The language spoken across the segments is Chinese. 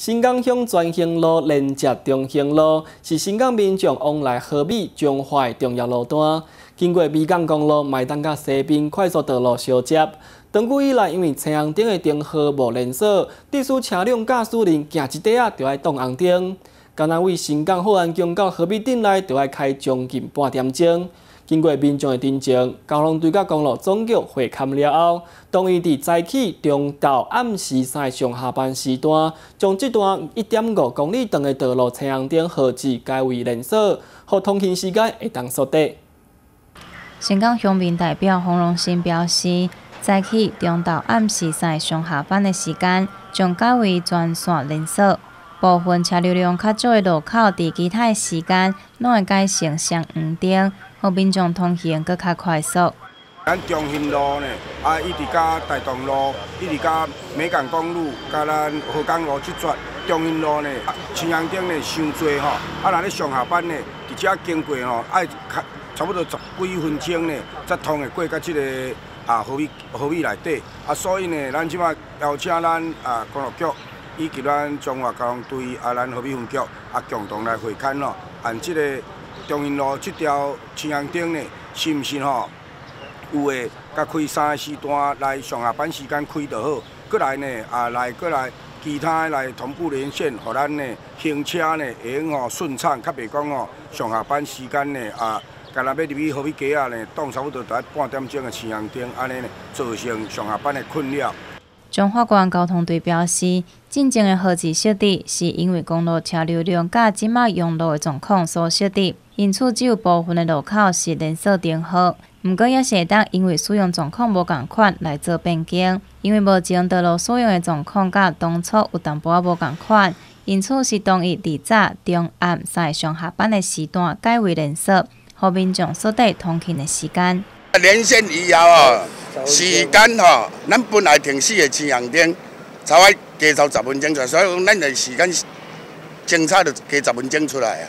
新港乡全兴路连接中兴路，是新港民众往来河美、中华的重要路段。经过美港公路，麦当甲西滨快速道路相接。长久以来，因为车行顶的灯号无连锁，特殊车辆驾驶人行一底啊，就要动红灯。刚若为新港好安宫到河美镇内，就要开将近半点钟。经过民众的申请，交通队甲公路总局会勘了后，同意伫早起中到暗时三上下班时段，将这段一点五公里长的道路车红灯号志改为连锁，互通行时间会当缩短。新港乡民代表洪荣新表示，早起中到暗时三上下班的时间，将改为专线连锁。部分车流量较少的路口，伫其他的时间拢会改成双黄灯。互民众通行搁较快速。咱中兴路呢，啊，一直甲大同路，一直甲美港公路，甲咱河港路这撮中兴路呢，青阳顶呢，伤多吼。啊，若咧上下班呢，直接经过吼，爱差不多十几分钟呢，才通会过到这个啊河尾河尾内底。啊，所以呢，咱即马邀请咱啊公路局以及咱中华交通队啊，咱河美分局啊，共同来会勘咯，按即个。中兴路即条青阳灯呢，是毋是吼？有诶，甲开三个时段来上下班时间开就好。过来呢，啊来过来其他来同步连线，互咱呢行车呢会用吼顺畅，较袂讲吼上下班时间呢啊，干若要入去好比街啊呢，挡差不多在半点钟诶青阳灯，安尼呢造成上下班诶困扰。中华关交通队表示，进前的号志设置是因为公路车流量甲即马用路的状况所设置。因此，只有部分的路口是连锁灯号，毋过也是会当因为使用状况无共款来做变更。因为目前道路使用的状况甲当初有淡薄仔无共款，因此是同意伫早、中、暗三上下班的时段改为连锁，互民众缩短通勤的时间。连线以后哦，时间吼，咱本来停驶的青阳灯，才爱加凑十分钟出来，所以讲咱的时间精彩就加十分钟出来啊。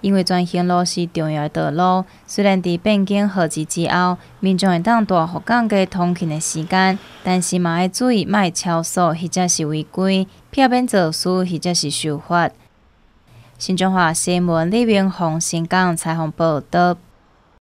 因为专线路是重要的道路，虽然伫变更号志之后，民众会当大幅降低通勤的时间，但是嘛要注意莫超速或者是违规，避免肇事或者是受罚。新中华新闻李明宏新港采访报道。